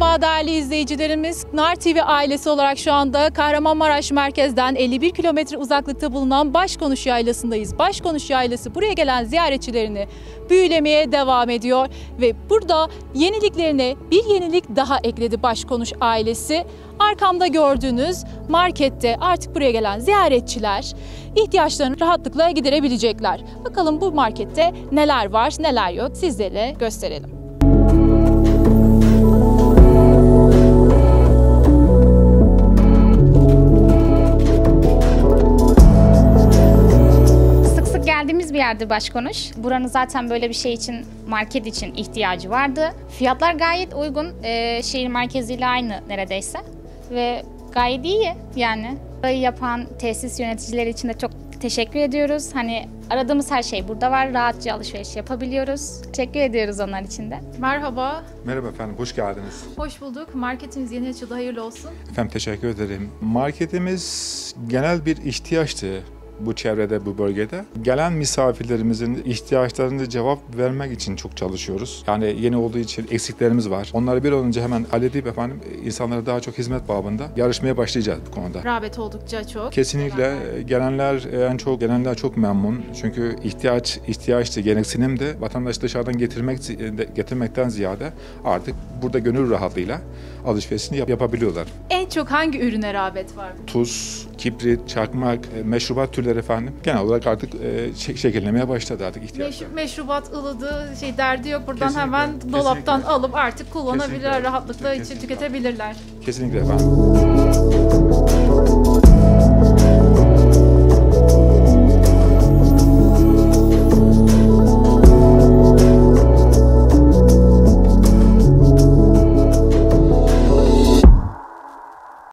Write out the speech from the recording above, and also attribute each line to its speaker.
Speaker 1: Merhaba değerli izleyicilerimiz. Nar TV ailesi olarak şu anda Kahramanmaraş merkezden 51 kilometre uzaklıkta bulunan Başkonuş Yaylası'ndayız. Başkonuş Yaylası buraya gelen ziyaretçilerini büyülemeye devam ediyor ve burada yeniliklerine bir yenilik daha ekledi Başkonuş ailesi. Arkamda gördüğünüz markette artık buraya gelen ziyaretçiler ihtiyaçlarını rahatlıkla giderebilecekler. Bakalım bu markette neler var neler yok sizlere gösterelim.
Speaker 2: Yerdi Başkonuş. Buranın zaten böyle bir şey için, market için ihtiyacı vardı. Fiyatlar gayet uygun. Ee, şehir merkeziyle aynı neredeyse. Ve gayet iyi yani. Burayı yapan tesis yöneticileri için de çok teşekkür ediyoruz. Hani aradığımız her şey burada var. Rahatça alışveriş yapabiliyoruz. Teşekkür ediyoruz onlar için de.
Speaker 1: Merhaba,
Speaker 3: Merhaba efendim, hoş geldiniz.
Speaker 1: hoş bulduk. Marketimiz yeni açıldı, hayırlı olsun.
Speaker 3: Efendim teşekkür ederim. Marketimiz genel bir ihtiyaçtı bu çevrede, bu bölgede. Gelen misafirlerimizin ihtiyaçlarını cevap vermek için çok çalışıyoruz. Yani yeni olduğu için eksiklerimiz var. Onları bir önce hemen halledip efendim insanlara daha çok hizmet babında yarışmaya başlayacağız bu konuda.
Speaker 1: Rağbet oldukça çok.
Speaker 3: Kesinlikle e, gelenler en çok gelenler çok memnun. Çünkü ihtiyaç ihtiyaçtı, gereksinim de vatandaş dışarıdan getirmek getirmekten ziyade artık burada gönül rahatlığıyla alışverişini yap- yapabiliyorlar.
Speaker 1: En çok hangi ürüne rağbet var?
Speaker 3: Tuz, kibrit, çakmak, e, meşrubat türleri efendim genel olarak artık e, şek- şekillenmeye başladı artık ihtiyaçlar.
Speaker 1: Meş- meşrubat ılıdı, şey derdi yok. Buradan
Speaker 3: Kesinlikle,
Speaker 1: hemen dolaptan
Speaker 3: kesinlikle.
Speaker 1: alıp artık kullanabilirler,
Speaker 3: Kesinlikle.
Speaker 1: rahatlıkla için
Speaker 3: Kesinlikle.
Speaker 1: tüketebilirler.
Speaker 3: Kesinlikle efendim.